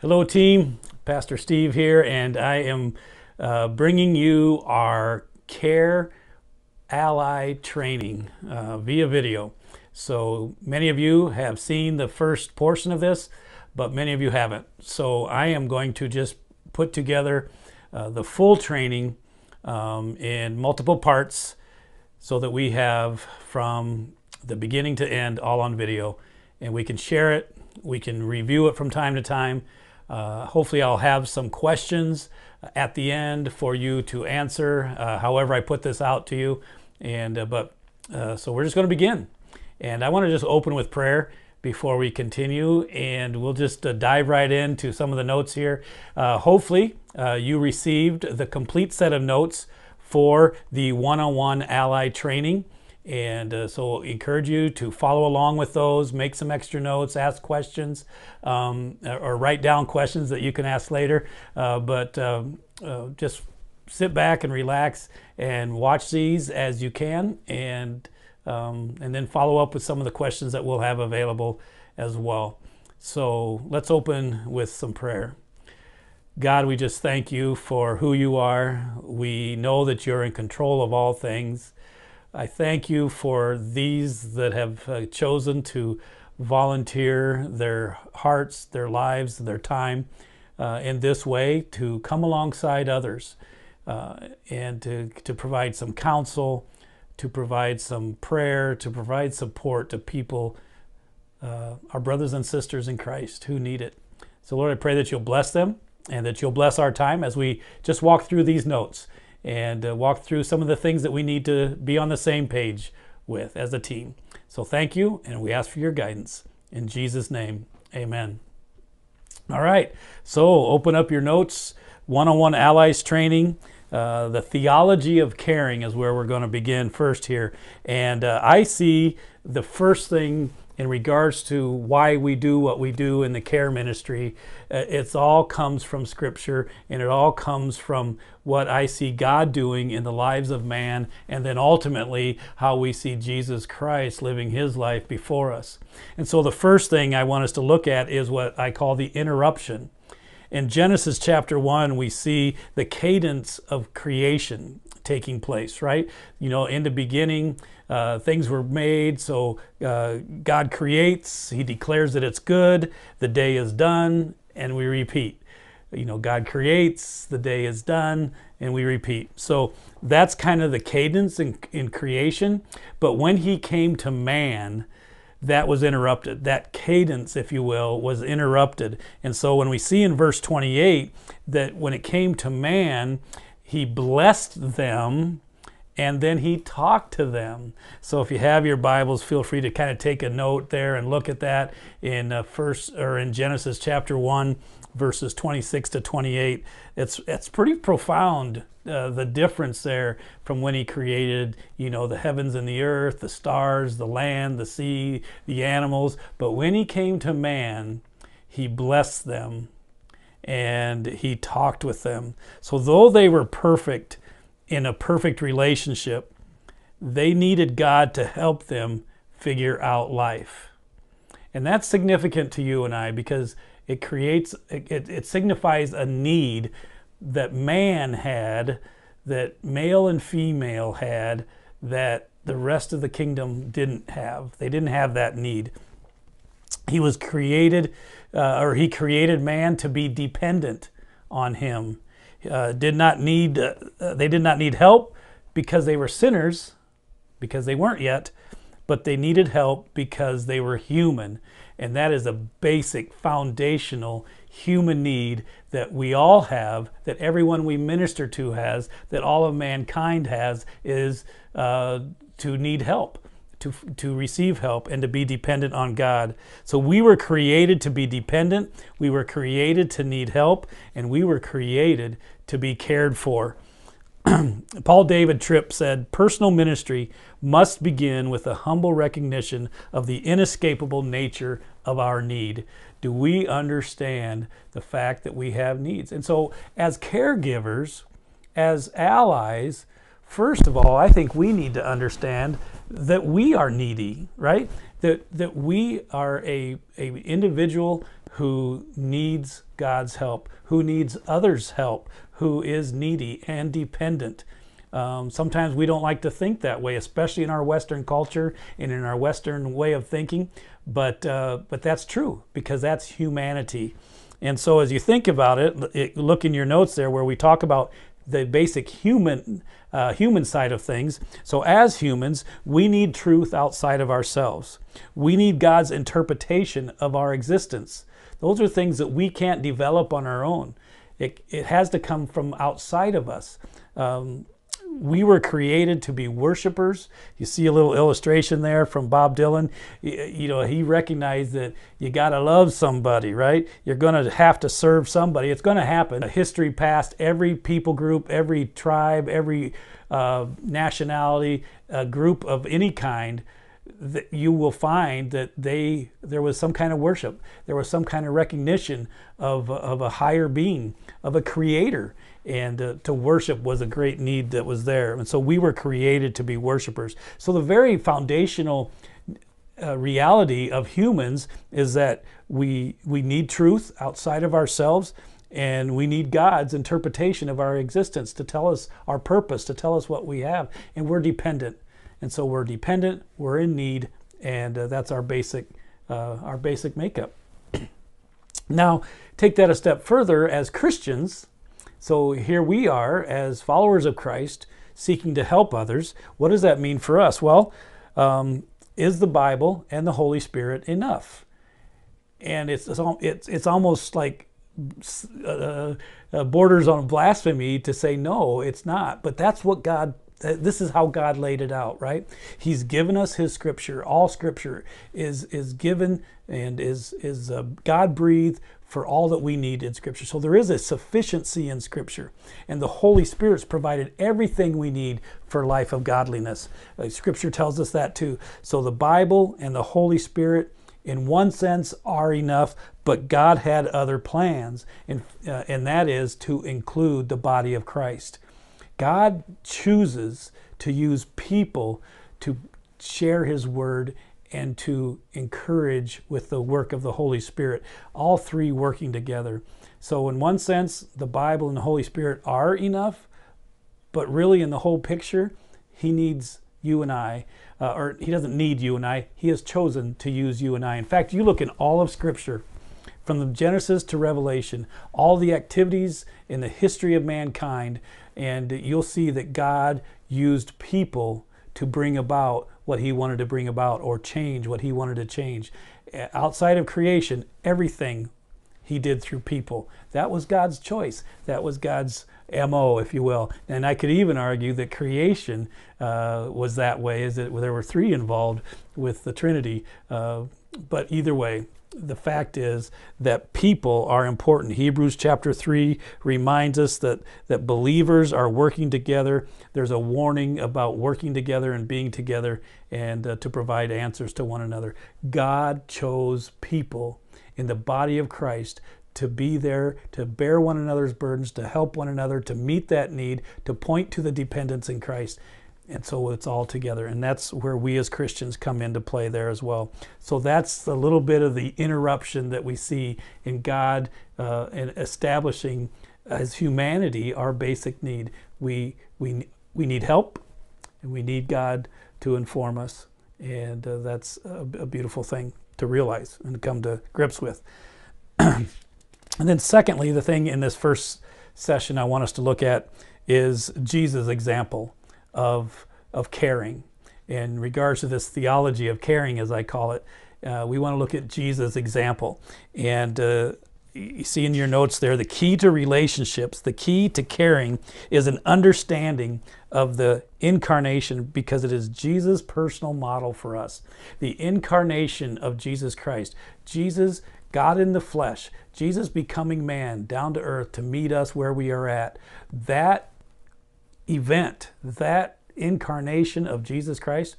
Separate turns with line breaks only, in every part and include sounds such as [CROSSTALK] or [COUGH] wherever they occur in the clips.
Hello, team. Pastor Steve here, and I am uh, bringing you our Care Ally training uh, via video. So many of you have seen the first portion of this, but many of you haven't. So I am going to just put together uh, the full training um, in multiple parts so that we have from the beginning to end all on video and we can share it. We can review it from time to time uh, hopefully I'll have some questions at the end for you to answer uh, however I put this out to you. And uh, but uh, so we're just going to begin. And I want to just open with prayer before we continue and we'll just uh, dive right into some of the notes here. Uh, hopefully you received the complete set of notes for the one-on-one ally training. And uh, so encourage you to follow along with those, make some extra notes, ask questions, um, or write down questions that you can ask later. Uh, but uh, uh, just sit back and relax and watch these as you can, and um, and then follow up with some of the questions that we'll have available as well. So let's open with some prayer. God, we just thank you for who you are. We know that you're in control of all things. I thank you for these that have uh, chosen to volunteer their hearts, their lives, their time uh, in this way to come alongside others uh, and to, to provide some counsel, to provide some prayer, to provide support to people, uh, our brothers and sisters in Christ who need it. So, Lord, I pray that you'll bless them and that you'll bless our time as we just walk through these notes and uh, walk through some of the things that we need to be on the same page with as a team. So thank you, and we ask for your guidance. In Jesus' name, amen. All right, so open up your notes. One on one allies training. Uh, the theology of caring is where we're going to begin first here. And uh, I see the first thing in regards to why we do what we do in the care ministry, uh, it all comes from Scripture and it all comes from what I see God doing in the lives of man, and then ultimately how we see Jesus Christ living his life before us. And so the first thing I want us to look at is what I call the interruption. In Genesis chapter 1, we see the cadence of creation taking place, right? You know, in the beginning, uh, things were made, so uh, God creates, He declares that it's good, the day is done, and we repeat. You know, God creates, the day is done, and we repeat. So that's kind of the cadence in, in creation. But when He came to man, that was interrupted. That cadence, if you will, was interrupted. And so when we see in verse 28 that when it came to man, he blessed them and then he talked to them. So if you have your Bibles, feel free to kind of take a note there and look at that in uh, first or in Genesis chapter 1 verses 26 to 28. It's it's pretty profound uh, the difference there from when he created, you know, the heavens and the earth, the stars, the land, the sea, the animals, but when he came to man, he blessed them and he talked with them. So though they were perfect, in a perfect relationship, they needed God to help them figure out life. And that's significant to you and I because it creates, it, it, signifies a need that man had, that male and female had, that the rest of the kingdom didn't have. They didn't have that need. He was created, uh, or he created man to be dependent on him uh, did not need uh, they did not need help because they were sinners because they weren't yet but they needed help because they were human and that is a basic foundational human need that we all have that everyone we minister to has that all of mankind has is uh, to need help to, to receive help and to be dependent on God. So we were created to be dependent, we were created to need help, and we were created to be cared for. [CLEARS THROAT] Paul David Tripp said, Personal ministry must begin with a humble recognition of the inescapable nature of our need. Do we understand the fact that we have needs? And so, as caregivers, as allies, first of all, I think we need to understand that we are needy, right? That that we are a, a individual who needs God's help, who needs others' help, who is needy and dependent. Um, sometimes we don't like to think that way, especially in our Western culture and in our Western way of thinking. But uh, but that's true because that's humanity. And so as you think about it, it, look in your notes there where we talk about the basic human uh, human side of things. So as humans, we need truth outside of ourselves. We need God's interpretation of our existence. Those are things that we can't develop on our own. It, it has to come from outside of us. Um, we were created to be worshipers. You see a little illustration there from Bob Dylan. You know, he recognized that you got to love somebody, right? You're going to have to serve somebody. It's going to happen. History past, every people group, every tribe, every uh, nationality, group of any kind, that you will find that they there was some kind of worship there was some kind of recognition of, of a higher being of a creator and uh, to worship was a great need that was there. And so we were created to be worshipers. So the very foundational uh, reality of humans is that we we need truth outside of ourselves and we need God's interpretation of our existence to tell us our purpose, to tell us what we have, and we're dependent. And so we're dependent, we're in need, and uh, that's our basic uh, our basic makeup. [CLEARS THROAT] now, take that a step further as Christians, so here we are as followers of Christ seeking to help others. What does that mean for us? Well, um, is the Bible and the Holy Spirit enough? And it's it's it's almost like uh, uh, borders on blasphemy to say no, it's not. But that's what God. This is how God laid it out, right? He's given us His Scripture. All Scripture is is given and is is uh, God breathed for all that we need in Scripture. So there is a sufficiency in Scripture, and the Holy Spirit's provided everything we need for life of godliness. Uh, scripture tells us that too. So the Bible and the Holy Spirit, in one sense, are enough, but God had other plans, and, uh, and that is to include the body of Christ. God chooses to use people to share His word and to encourage with the work of the Holy Spirit, all three working together. So, in one sense, the Bible and the Holy Spirit are enough, but really, in the whole picture, He needs you and I, uh, or He doesn't need you and I, He has chosen to use you and I. In fact, you look in all of Scripture, from the Genesis to Revelation, all the activities in the history of mankind, and you'll see that God used people to bring about what he wanted to bring about or change what he wanted to change. Outside of creation, everything he did through people. That was God's choice. That was God's MO, if you will. And I could even argue that creation uh, was that way, is that there were three involved with the Trinity. Uh, but either way, the fact is that people are important. Hebrews chapter 3 reminds us that, that believers are working together. There's a warning about working together and being together and uh, to provide answers to one another. God chose people in the body of Christ to be there, to bear one another's burdens, to help one another, to meet that need, to point to the dependence in Christ. And so it's all together. And that's where we as Christians come into play there as well. So that's a little bit of the interruption that we see in God uh, in establishing as humanity our basic need. We, we, we need help and we need God to inform us. And uh, that's a, a beautiful thing to realize and to come to grips with. [CLEARS THROAT] and then, secondly, the thing in this first session I want us to look at is Jesus' example of, of caring. In regards to this theology of caring, as I call it, uh, we want to look at Jesus' example. And uh, you see in your notes there the key to relationships, the key to caring is an understanding of the incarnation because it is Jesus' personal model for us. The incarnation of Jesus Christ. Jesus, God in the flesh, Jesus becoming man down to earth to meet us where we are at. That event, that incarnation of Jesus Christ,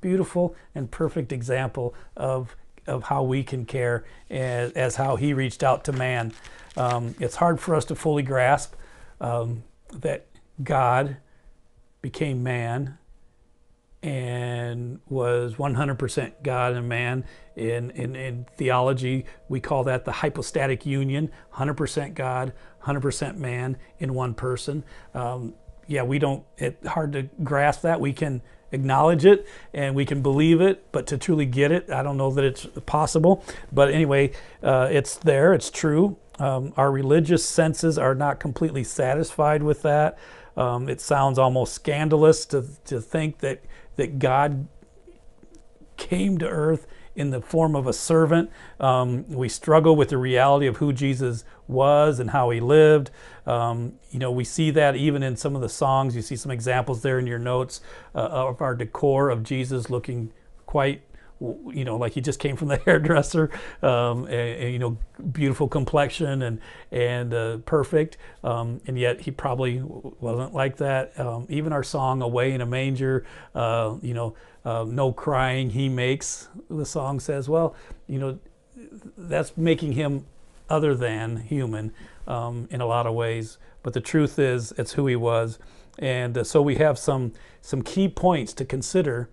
beautiful and perfect example of, of how we can care as, as how he reached out to man. Um, it's hard for us to fully grasp um, that God became man and was 100% God and man. In, in, in theology, we call that the hypostatic union 100% God, 100% man in one person. Um, yeah, we don't, it's hard to grasp that. We can acknowledge it and we can believe it, but to truly get it, I don't know that it's possible. But anyway, uh, it's there, it's true. Um, our religious senses are not completely satisfied with that. Um, it sounds almost scandalous to, to think that, that God came to earth in the form of a servant. Um, we struggle with the reality of who Jesus was and how he lived. Um, you know, we see that even in some of the songs. You see some examples there in your notes uh, of our decor of Jesus looking quite you know, like he just came from the [LAUGHS] hairdresser, um, and, and, you know, beautiful complexion and and uh, perfect, um, and yet he probably wasn't like that. Um, even our song "Away in a Manger," uh, you know, uh, no crying he makes. The song says, well, you know, that's making him other than human um, in a lot of ways. But the truth is, it's who he was. And uh, so we have some, some key points to consider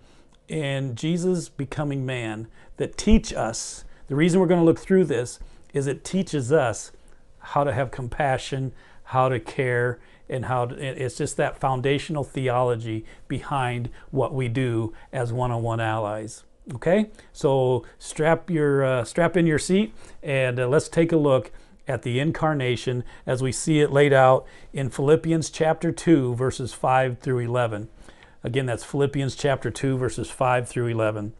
in Jesus becoming man that teach us. The reason we're going to look through this is it teaches us how to have compassion, how to care, and how to, it's just that foundational theology behind what we do as one-on-one allies. Okay, so strap your uh, strap in your seat and uh, let's take a look at the incarnation as we see it laid out in Philippians chapter 2 verses 5 through 11. Again, that's Philippians chapter 2 verses 5 through 11.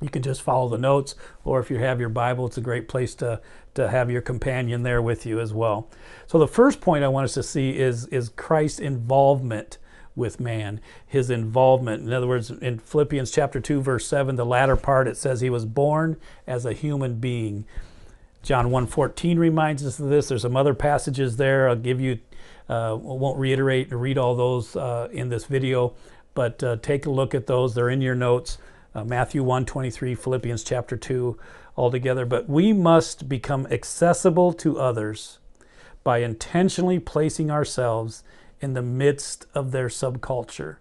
You can just follow the notes, or if you have your Bible, it's a great place to, to have your companion there with you as well. So the first point I want us to see is, is Christ's involvement with man, his involvement. In other words, in Philippians chapter 2, verse 7, the latter part, it says he was born as a human being. John 1.14 reminds us of this. There's some other passages there. I'll give you, uh, won't reiterate and read all those uh, in this video, but uh, take a look at those. They're in your notes. Uh, Matthew 1.23, Philippians chapter 2 altogether. But we must become accessible to others by intentionally placing ourselves in the midst of their subculture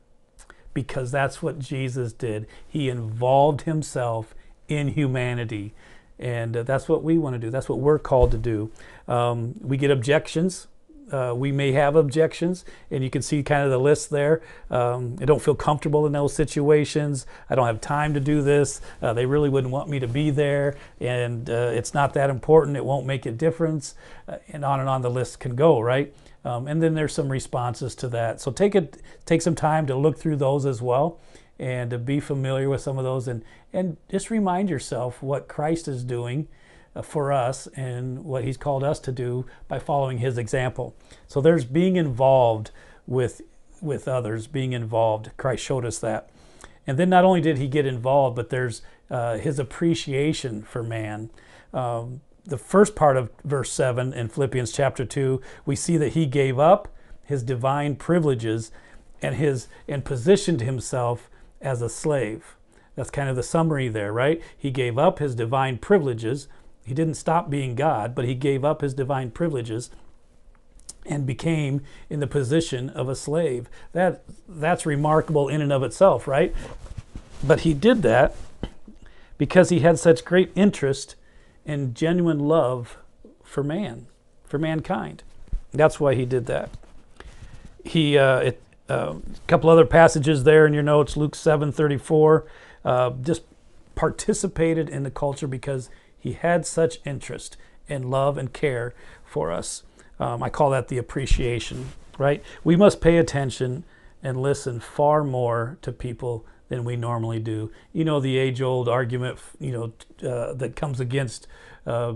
because that's what Jesus did. He involved himself in humanity. And uh, that's what we want to do. That's what we're called to do. Um, we get objections uh, we may have objections, and you can see kind of the list there. Um, I don't feel comfortable in those situations. I don't have time to do this. Uh, they really wouldn't want me to be there, and uh, it's not that important. It won't make a difference, uh, and on and on the list can go, right? Um, and then there's some responses to that. So take it, take some time to look through those as well, and to be familiar with some of those, and and just remind yourself what Christ is doing for us and what he's called us to do by following his example. So there's being involved with with others, being involved. Christ showed us that. And then not only did he get involved, but there's uh, his appreciation for man. Um, the first part of verse 7 in Philippians chapter 2, we see that he gave up his divine privileges and his and positioned himself as a slave. That's kind of the summary there, right? He gave up his divine privileges he didn't stop being God, but he gave up his divine privileges and became in the position of a slave. That that's remarkable in and of itself, right? But he did that because he had such great interest and genuine love for man, for mankind. That's why he did that. He uh, it, uh, a couple other passages there in your notes, Luke seven thirty four, uh, just participated in the culture because he had such interest and love and care for us. Um, I call that the appreciation, right? We must pay attention and listen far more to people than we normally do. You know, the age old argument, you know, uh, that comes against uh,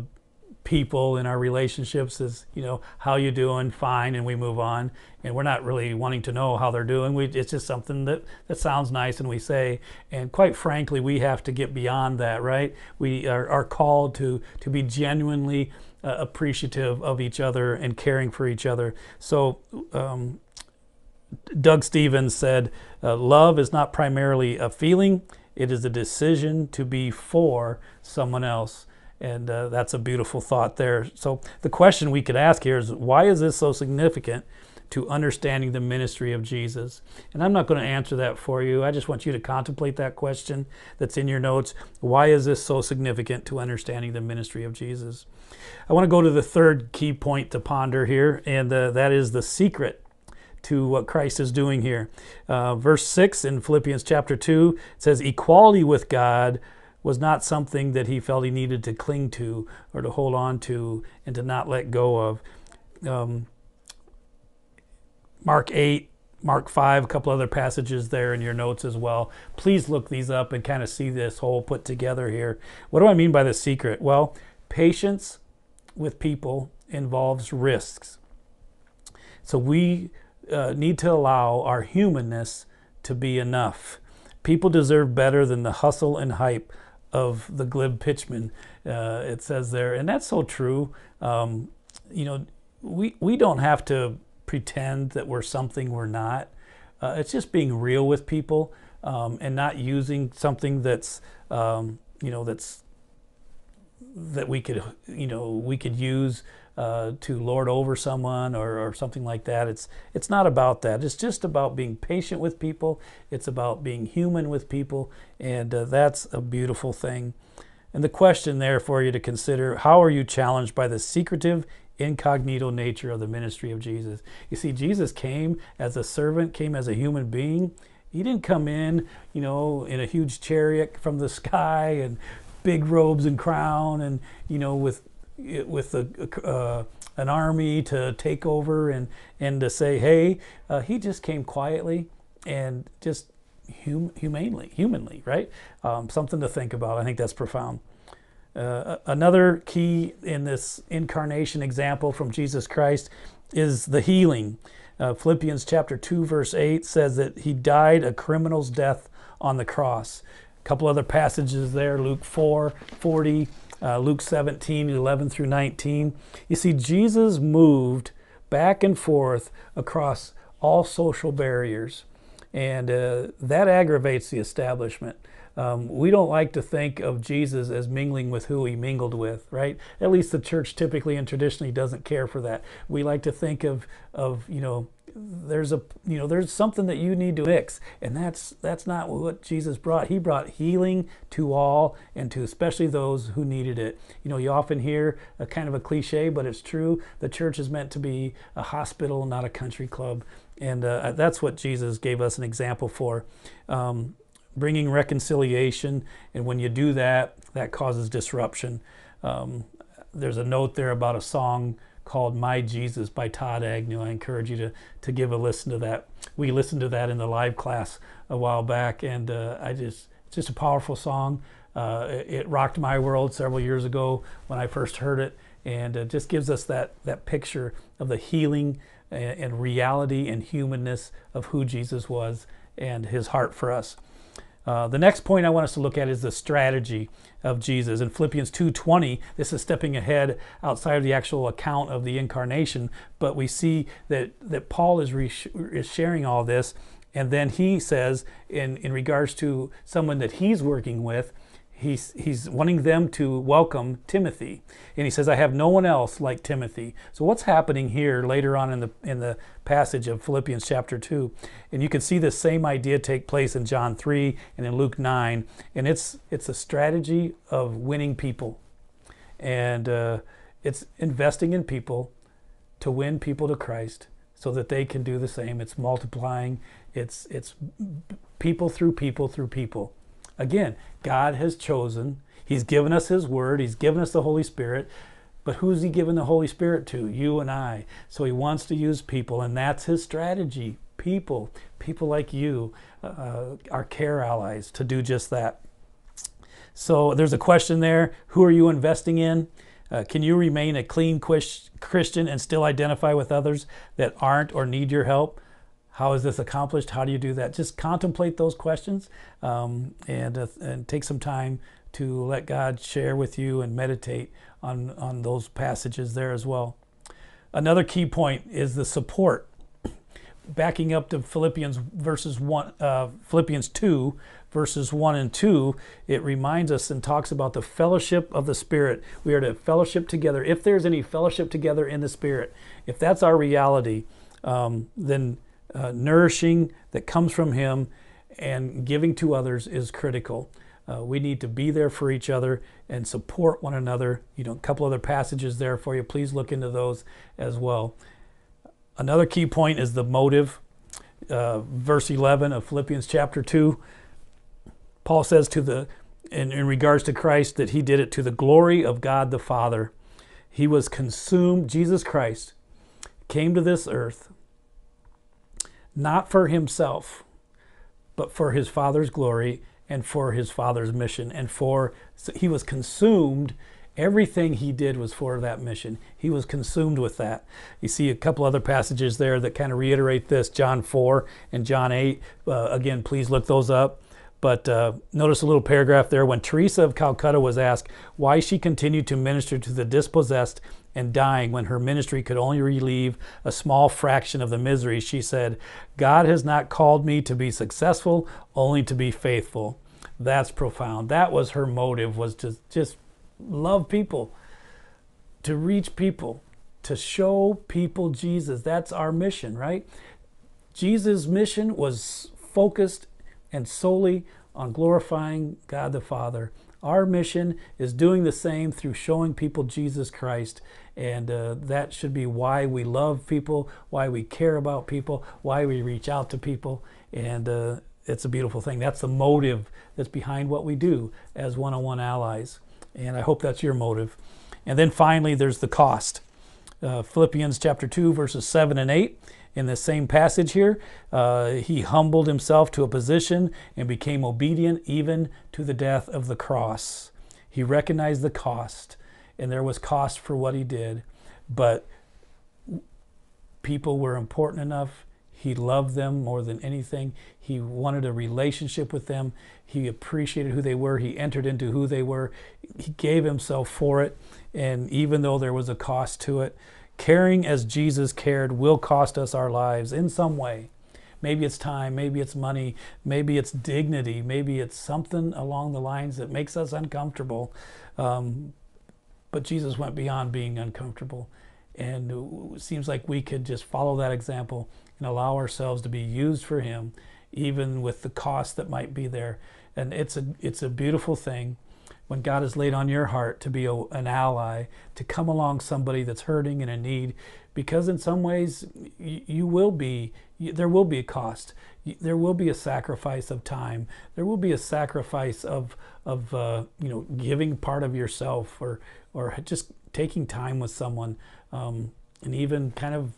people in our relationships is, you know, how you doing? Fine, and we move on. And we're not really wanting to know how they're doing. We, it's just something that, that sounds nice and we say. And quite frankly, we have to get beyond that, right? We are, are called to, to be genuinely uh, appreciative of each other and caring for each other. So, um, Doug Stevens said, uh, Love is not primarily a feeling, it is a decision to be for someone else. And uh, that's a beautiful thought there. So the question we could ask here is why is this so significant to understanding the ministry of Jesus? And I'm not going to answer that for you. I just want you to contemplate that question that's in your notes. Why is this so significant to understanding the ministry of Jesus? I want to go to the third key point to ponder here, and uh, that is the secret to what Christ is doing here. Uh, verse 6 in Philippians chapter 2 says, Equality with God was not something that he felt he needed to cling to or to hold on to and to not let go of. Um, Mark 8, Mark 5, a couple other passages there in your notes as well. Please look these up and kind of see this whole put together here. What do I mean by the secret? Well, patience with people involves risks. So we uh, need to allow our humanness to be enough. People deserve better than the hustle and hype of the glib pitchman. Uh, it says there, and that's so true. Um, you know, we we don't have to pretend that we're something we're not. Uh, it's just being real with people um, and not using something that's um, you know that's that we could you know we could use uh, to lord over someone or, or something like that. It's it's not about that. It's just about being patient with people. It's about being human with people, and uh, that's a beautiful thing. And the question there for you to consider: How are you challenged by the secretive, incognito nature of the ministry of Jesus? You see, Jesus came as a servant, came as a human being. He didn't come in, you know, in a huge chariot from the [LAUGHS] sky and big robes and crown and you know with with uh, an army to take over and, and to say, hey, uh, he just came quietly and just hum- humanely, humanly, right? Um, something to think about. I think that's profound. Uh, another key in this incarnation example from Jesus Christ is the healing. Uh, Philippians chapter 2, verse 8 says that he died a criminal's death on the cross. A couple other passages there, Luke 4, 40, uh, Luke 17, 11 through 19. You see, Jesus moved back and forth across all social barriers, and uh, that aggravates the establishment. Um, we don't like to think of Jesus as mingling with who he mingled with, right? At least the church typically and traditionally doesn't care for that. We like to think of, of you know, there's a you know there's something that you need to mix and that's that's not what jesus brought. He brought healing to all and to especially those who needed it. You know you often hear a kind of a cliche but it's true. The church is meant to be a hospital not a country club. And uh, that's what jesus gave us an example for um, bringing reconciliation. And when you do that that causes disruption. Um, there's a note there about a song called My Jesus by Todd Agnew. I encourage you to, to give a listen to that. We listened to that in the live class a while back, and uh, I just, it's just a powerful song. Uh, it, it, rocked my world several years ago when I first heard it, and it just gives us that, that picture of the healing and, and reality and humanness of who Jesus was and his heart for us. Uh, the next point I want us to look at is the strategy of Jesus. In Philippians 2:20, this is stepping ahead outside of the actual account of the incarnation, but we see that that Paul is, re- is sharing all this, and then he says, in in regards to someone that he's working with, he's, he's wanting them to welcome Timothy. And he says, I have no one else like Timothy. So what's happening here later on in the, in the passage of Philippians chapter 2? And you can see the same idea take place in John 3 and in Luke 9. And it's, it's a strategy of winning people. And uh, it's investing in people to win people to Christ so that they can do the same. It's multiplying. It's, it's people through people through people. Again, God has chosen, He's given us His Word, He's given us the Holy Spirit. But who's He given the Holy Spirit to? You and I. So He wants to use people, and that's His strategy. People, people like you, uh, our care allies, to do just that. So there's a question there who are you investing in? Uh, can you remain a clean Christian and still identify with others that aren't or need your help? How is this accomplished? How do you do that? Just contemplate those questions um, and, uh, and take some time to let God share with you and meditate on, on those passages there as well. Another key point is the support. Backing up to Philippians verses one, uh, Philippians two, verses one and two, it reminds us and talks about the fellowship of the Spirit. We are to fellowship together. If there's any fellowship together in the Spirit, if that's our reality, um, then uh, nourishing that comes from Him and giving to others is critical. Uh, we need to be there for each other and support one another. You know, a couple other passages there for you. Please look into those as well. Another key point is the motive. Uh, verse 11 of Philippians chapter 2. Paul says to the in, in regards to Christ that he did it to the glory of God the Father. He was consumed, Jesus Christ came to this earth not for himself, but for his Father's glory and for his Father's mission. And for, so he was consumed. Everything he did was for that mission. He was consumed with that. You see a couple other passages there that kind of reiterate this John 4 and John 8. Uh, again, please look those up. But uh, notice a little paragraph there. When Teresa of Calcutta was asked why she continued to minister to the dispossessed and dying when her ministry could only relieve a small fraction of the misery, she said, God has not called me to be successful, only to be faithful. That's profound. That was her motive, was to just love people, to reach people, to show people Jesus. That's our mission, right? Jesus' mission was focused and solely on glorifying God the Father. Our mission is doing the same through showing people Jesus Christ. And uh, that should be why we love people, why we care about people, why we reach out to people. And uh, it's a beautiful thing. That's the motive that's behind what we do as one on one allies. And I hope that's your motive. And then finally, there's the cost. Uh, Philippians chapter 2, verses 7 and 8 in the same passage here, uh, he humbled himself to a position and became obedient even to the death of the cross. He recognized the cost, and there was cost for what he did, but people were important enough. He loved them more than anything. He wanted a relationship with them. He appreciated who they were. He entered into who they were. He gave himself for it. And even though there was a cost to it, Caring as Jesus cared will cost us our lives in some way. Maybe it's time, maybe it's money, maybe it's dignity, maybe it's something along the lines that makes us uncomfortable. Um, but Jesus went beyond being uncomfortable. And it seems like we could just follow that example and allow ourselves to be used for Him, even with the cost that might be there. And it's a, it's a beautiful thing when God has laid on your heart to be a, an ally, to come along somebody that's hurting and in need, because in some ways you, you will be, you, there will be a cost. You, there will be a sacrifice of time. There will be a sacrifice of, of uh, you know, giving part of yourself or, or just taking time with someone um, and even kind of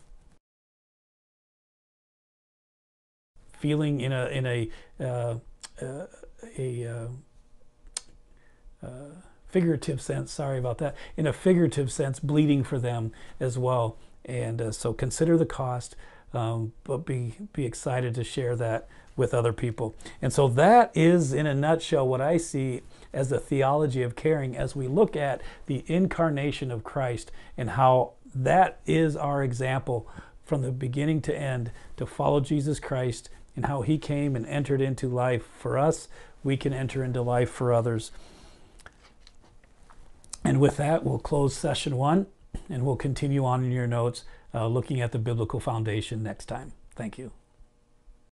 feeling in a, in a, uh, uh, a, uh, figurative sense, sorry about that, in a figurative sense, bleeding for them as well. And uh, so consider the cost, um, but be, be excited to share that with other people. And so that is, in a nutshell, what I see as the theology of caring as we look at the incarnation of Christ and how that is our example from the beginning to end to follow Jesus Christ and how he came and entered into life for us. We can enter into life for others. And with that, we'll close session one and we'll continue on in your notes uh, looking at the biblical foundation next time. Thank you.